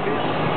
primeira.